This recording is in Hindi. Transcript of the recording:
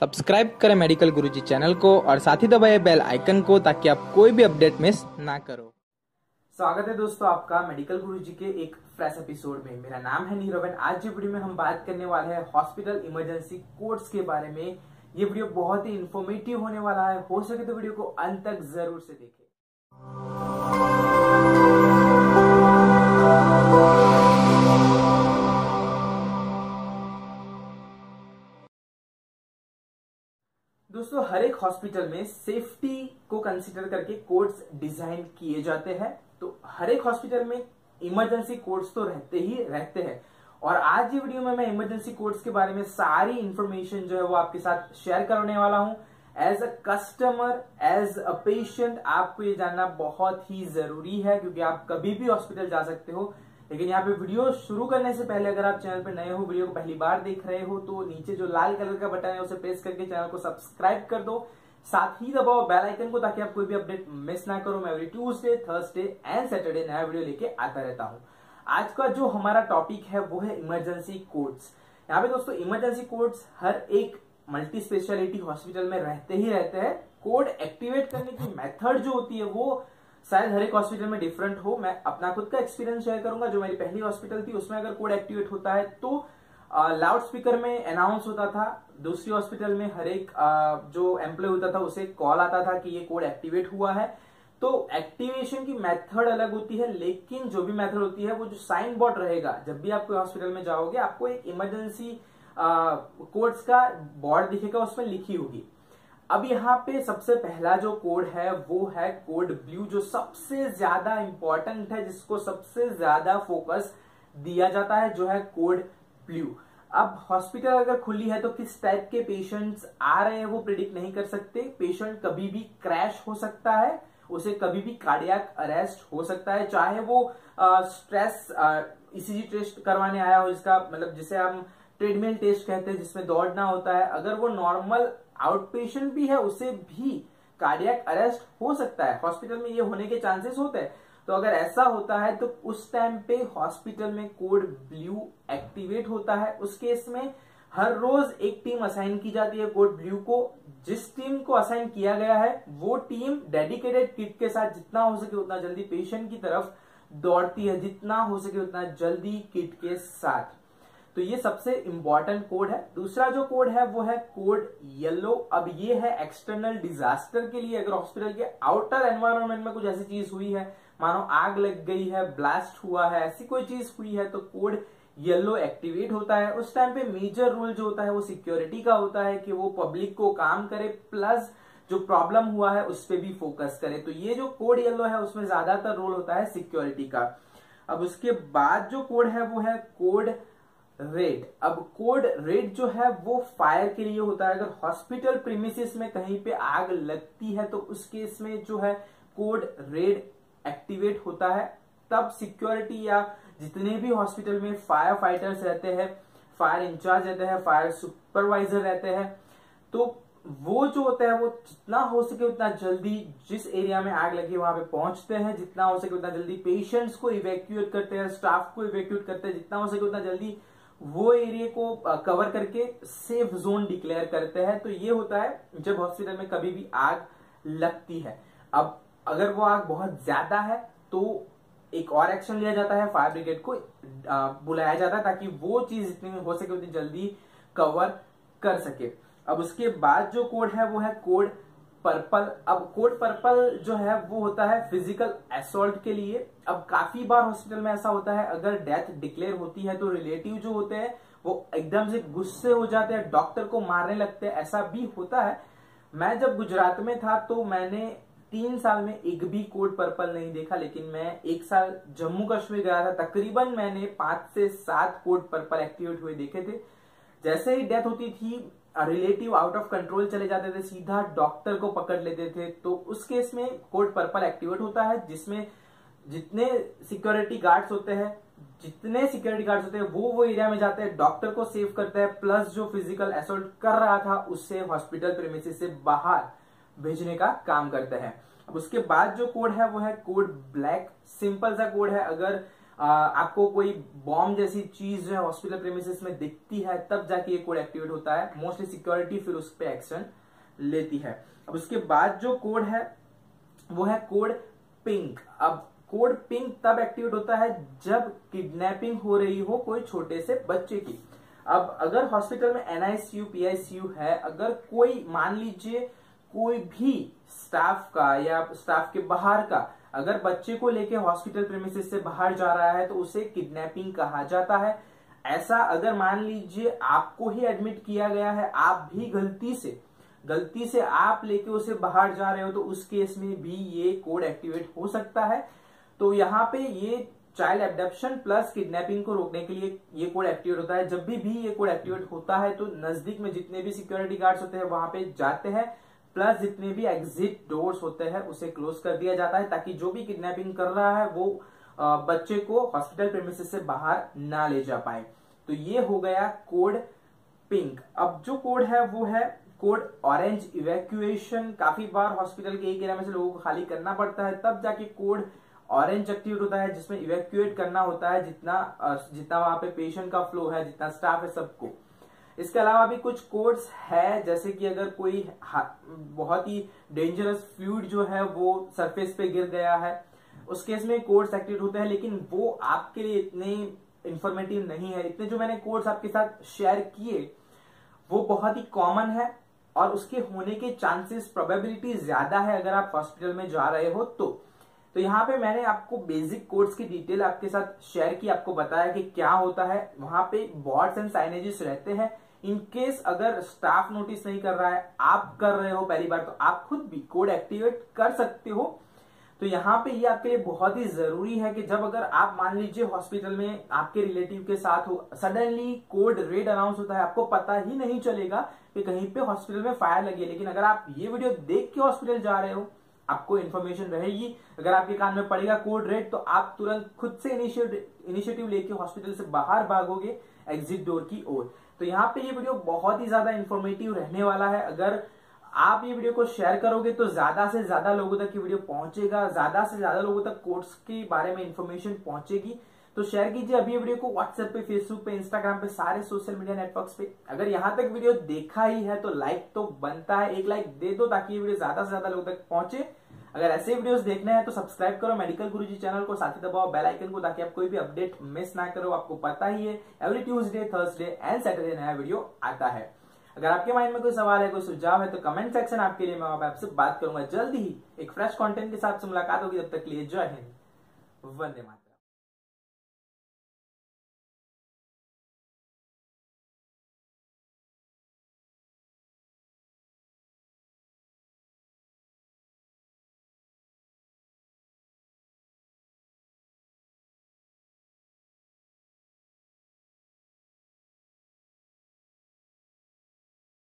सब्सक्राइब करें मेडिकल गुरुजी चैनल को और साथ ही दबाए बेल आइकन को ताकि आप कोई भी अपडेट मिस ना करो। स्वागत है दोस्तों आपका मेडिकल गुरुजी के एक फ्रेश एपिसोड में। मेरा नाम है नीरवन। आज जो वीडियो में हम बात करने वाले हैं हॉस्पिटल इमरजेंसी कोर्स के बारे में। ये वीडियो बहुत ही इन्फॉर्मेटिव होने वाला है। हो सके तो वीडियो को अंत तक ज़रूर से देखें। दोस्तों, हर एक हॉस्पिटल में सेफ्टी को कंसीडर करके कोड्स डिज़ाइन किए जाते हैं। तो हर एक हॉस्पिटल में इमरजेंसी कोड्स तो रहते ही रहते हैं। और आज ये वीडियो में मैं इमरजेंसी कोड्स के बारे में सारी इंफॉर्मेशन जो है वो आपके साथ शेयर करने वाला हूँ। As a customer as a patient आपको ये जानना बहुत ही ज़रूरी है, क्योंकि आप कभी भी हॉस्पिटल जा सकते हो। लेकिन यहाँ पे वीडियो शुरू करने से पहले अगर आप चैनल पे नए हो, वीडियो को पहली बार देख रहे हो तो नीचे जो लाल कलर का बटन है, उसे प्रेस करके चैनल को सब्सक्राइब कर दो। साथ ही दबाओ बेल आइकन को ताकि आप कोई भी अपडेट मिस ना करो। मैं every Tuesday, Thursday and Saturday नया वीडियो लेके आता रहता हूँ। आज का जो हमारा टॉपिक है, वो है इमरजेंसी कोर्ट्स यहाँ पे दोस्तों, इमरजेंसी कोड्स हर एक मल्टी स्पेशलिटी हॉस्पिटल में रहते ही रहते हैं। कोड एक्टिवेट करने की मेथड जो होती है, वो शायद हर एक हॉस्पिटल में डिफरेंट हो, मैं अपना खुद का एक्सपीरियंस शेयर करूँगा। जो मेरी पहली हॉस्पिटल थी, उसमें अगर कोड एक्टिवेट होता है तो लाउड स्पीकर में अनाउंस होता था। दूसरी हॉस्पिटल में हर एक जो एम्प्लॉय होता था, उसे कॉल आता था कि ये कोड एक्टिवेट हुआ है। तो एक्टिवेशन की मेथड अलग होती है, लेकिन जो भी मेथड होती है, वो जो साइन बोर्ड रहेगा, जब भी आप कोई हॉस्पिटल में जाओगे, आपको एक इमरजेंसी कोड्स का बोर्ड दिखेगा, उसमें लिखी होगी। अब यहाँ पे सबसे पहला जो कोड है वो है कोड ब्लू जो सबसे ज़्यादा इंपॉर्टेंट है जिसको सबसे ज़्यादा फोकस दिया जाता है जो है कोड ब्लू अब हॉस्पिटल अगर खुली है तो किस टाइप के पेशेंट्स आ रहे हैं वो प्रिडिक्ट नहीं कर सकते। पेशेंट कभी भी क्रैश हो सकता है उसे कभी भी कार्डियक अरेस्ट हो सकता है। चाहे वो आ, स्ट्रेस ईसीजी टेस्ट करवाने आया हो जिसका मतलब जिसे हम ट्रेडमिल टेस्ट कहते हैं जिसमें दौड़ना होता है अगर वो नॉर्मल आउट पेशेंट भी है, उसे भी कार्डियक अरेस्ट हो सकता है। हॉस्पिटल में ये होने के चांसेस होते हैं। तो अगर ऐसा होता है तो उस टाइम पे हॉस्पिटल में कोड ब्लू एक्टिवेट होता है। उस केस में हर रोज एक टीम असाइन की जाती है कोड ब्लू को। जिस टीम को असाइन किया गया है, वो टीम डेडिकेटेड किट के साथ जितना हो सके उतना जल्दी पेशेंट की तरफ़ दौड़ती है। जितना हो सके उतना जल्दी किट के साथ। तो ये सबसे इंपॉर्टेंट कोड है। दूसरा जो कोड है, वो है कोड येलो अब ये है एक्सटर्नल डिजास्टर के लिए। अगर हॉस्पिटल के आउटर एनवायरमेंट में कुछ ऐसी चीज़ हुई है, मानो आग लग गई है ब्लास्ट हुआ है, ऐसी कोई चीज़ हुई है तो कोड येलो एक्टिवेट होता है। उस टाइम पे मेजर रोल जो होता है, वो सिक्योरिटी का होता है कि वो पब्लिक को काम करे प्लस जो प्रॉब्लम हुआ है, उस पर भी फोकस करे। तो ये जो कोड येलो है, उसमें ज़्यादातर रोल होता है सिक्योरिटी का। अब उसके बाद जो कोड है, वो है कोड रेड। अब कोड रेड जो है, वो फायर के लिए होता है। अगर हॉस्पिटल प्रीमिसिस में कहीं पे आग लगती है तो उस केस में जो है, कोड रेड एक्टिवेट होता है। तब सिक्योरिटी या जितने भी हॉस्पिटल में फायर फाइटर्स रहते हैं फायर इंचार्ज रहते हैं फायर सुपरवाइजर रहते हैं तो वो जो होता है, वो जितना हो सके उतना जल्दी जिस एरिया में आग लगी वहाँ पे पहुँचते हैं। जितना हो सके उतना जल्दी पेशेंट्स को इवेक्यूएट करते हैं स्टाफ को इवेक्यूएट करते हैं। जितना हो सके उतना जल्दी वो एरिया को कवर करके सेफ़ जोन डिक्लेयर करते हैं। तो ये होता है जब हॉस्पिटल में कभी भी आग लगती है। अब अगर वो आग बहुत ज़्यादा है तो एक और एक्शन लिया जाता है फायर ब्रिगेड को बुलाया जाता है ताकि वो चीज़ जितनी हो सके उतनी जल्दी कवर कर सके। अब उसके बाद जो कोड है, वो है कोड पर्पल, अब कोड पर्पल जो है, वो होता है फ़िज़िकल असोल्ट के लिए। अब काफ़ी बार हॉस्पिटल में ऐसा होता है, अगर डेथ डिक्लेयर होती है तो रिलेटिव जो होते हैं, वो एकदम से गुस्से हो जाते हैं डॉक्टर को मारने लगते हैं। ऐसा भी होता है। मैं जब गुजरात में था तो मैंने तीन साल में एक भी कोड पर्पल नहीं देखा, लेकिन मैं एक साल जम्मू कश्मीर गया था। तकरीबन मैंने पाँच से सात कोड पर्पल एक्टिवेट हुए देखे थे। जैसे ही डेथ होती थी रिलेटिव आउट ऑफ़ कंट्रोल चले जाते थे, सीधा डॉक्टर को पकड़ लेते थे। तो उस केस में कोड पर्पल एक्टिवेट होता है, जिसमें जितने सिक्योरिटी गार्ड्स होते हैं, जितने सिक्योरिटी गार्ड्स होते हैं, वो वो एरिया में जाते हैं डॉक्टर को सेव करते हैं प्लस जो फ़िज़िकल असोल्ट कर रहा था, उससे हॉस्पिटल प्रेमिसिस से बाहर भेजने का काम करते हैं। उसके बाद जो कोड है, वो है कोड ब्लैक सिंपल सा कोड है, अगर आपको कोई बॉम्ब जैसी चीज़ जो है हॉस्पिटल प्रेमिसेस में दिखती है, तब जाके ये कोड एक्टिवेट होता है। मोस्टली सिक्योरिटी फिर उस पर एक्शन लेती है। अब उसके बाद जो कोड है, वो है कोड पिंक अब कोड पिंक तब एक्टिवेट होता है जब किडनैपिंग हो रही हो कोई छोटे से बच्चे की। अब अगर हॉस्पिटल में एनआईसीयू पीआईसीयू है, अगर कोई, मान लीजिए, कोई भी स्टाफ का या स्टाफ के बाहर का अगर बच्चे को लेके हॉस्पिटल प्रेमिसेस से बाहर जा रहा है तो उसे किडनैपिंग कहा जाता है। ऐसा अगर मान लीजिए आपको ही एडमिट किया गया है, आप भी गलती से गलती से आप लेके उसे बाहर जा रहे हो तो उस केस में भी ये कोड एक्टिवेट हो सकता है। तो यहाँ पे ये चाइल्ड एबडप्शन प्लस किडनैपिंग को रोकने के लिए ये कोड एक्टिवेट होता है। जब भी भी ये कोड एक्टिवेट होता है तो नज़दीक में जितने भी सिक्योरिटी गार्ड्स होते हैं, वहाँ पे जाते हैं। प्लस जितने भी एग्जिट डोर्स होते हैं, उसे क्लोज कर दिया जाता है ताकि जो भी किडनैपिंग कर रहा है, वो बच्चे को हॉस्पिटल प्रेमिसेस से बाहर ना ले जा पाए। तो ये हो गया कोड पिंक अब जो कोड है, वो है कोड ऑरेंज इवेक्यूएशन काफ़ी बार हॉस्पिटल के एक एरिया में से लोगों को खाली करना पड़ता है, तब जाके कोड ऑरेंज एक्टिवेट होता है, जिसमें इवेक्यूएट करना होता है जितना जितना वहाँ पे पेशेंट का फ्लो है, जितना स्टाफ है सबको। इसके अलावा भी कुछ कोड्स है, जैसे कि अगर कोई बहुत ही डेंजरस फ्लूड जो है, वो सरफेस पे गिर गया है, उस केस में कोड्स एक्टिवेट होते हैं, लेकिन वो आपके लिए इतने इंफॉर्मेटिव नहीं है। इतने जो मैंने कोड्स आपके साथ शेयर किए, वो बहुत ही कॉमन है, और उसके होने के चांसेस प्रोबेबिलिटी ज़्यादा है अगर आप हॉस्पिटल में जा रहे हो तो। तो यहाँ पे मैंने आपको बेसिक कोर्स की डिटेल आपके साथ शेयर की, आपको बताया कि क्या होता है। वहाँ पे बॉर्ड्स एंड साइनेजेस रहते हैं। इन केस अगर स्टाफ नोटिस नहीं कर रहा है, आप कर रहे हो पहली बार तो आप खुद भी कोड एक्टिवेट कर सकते हो। तो यहाँ पे ये आपके लिए बहुत ही ज़रूरी है कि जब अगर आप मान लीजिए हॉस्पिटल में आपके रिलेटिव के साथ हो सडनली कोड रेड अनाउंस होता है, आपको पता ही नहीं चलेगा कि कहीं पे हॉस्पिटल में फायर लगी है। लेकिन अगर आप ये वीडियो देख के हॉस्पिटल जा रहे हो, आपको इन्फॉर्मेशन रहेगी। अगर आपके कान में पड़ेगा कोड रेड तो आप तुरंत खुद से इनिशिएटिव लेके हॉस्पिटल से बाहर भागोगे एग्जिट डोर की ओर। तो यहाँ पे ये वीडियो बहुत ही ज़्यादा इन्फॉर्मेटिव रहने वाला है। अगर आप ये वीडियो को शेयर करोगे तो ज़्यादा से ज़्यादा लोगों तक ये वीडियो पहुंचेगा, ज़्यादा से ज़्यादा लोगों तक कोर्स के बारे में इन्फॉर्मेशन पहुंचेगी। तो शेयर कीजिए अभी वीडियो को व्हाट्सएप पे फेसबुक पे इंस्टाग्राम पे, सारे सोशल मीडिया नेटवर्क्स पे। अगर यहाँ तक वीडियो देखा ही है तो लाइक तो बनता है। एक लाइक दे दो ताकि ये वीडियो ज़्यादा से ज़्यादा लोगों तक पहुँचे। अगर ऐसे वीडियोस देखने हैं तो सब्सक्राइब करो मेडिकल गुरुजी चैनल को, साथ ही दबाओ बेल आइकन को, ताकि आप कोई भी अपडेट मिस ना करो। आपको पता ही है every Tuesday Thursday and Saturday नया वीडियो आता है। अगर आपके माइंड में कोई सवाल है, कोई सुझाव है तो कमेंट सेक्शन आपके लिए मैं आपसे बात करूँगा। जल्द ही एक फ्रेश कंटेंट के साथ मुलाकात होगी। तब तक लिए जय हिंद। वंदे मातरम।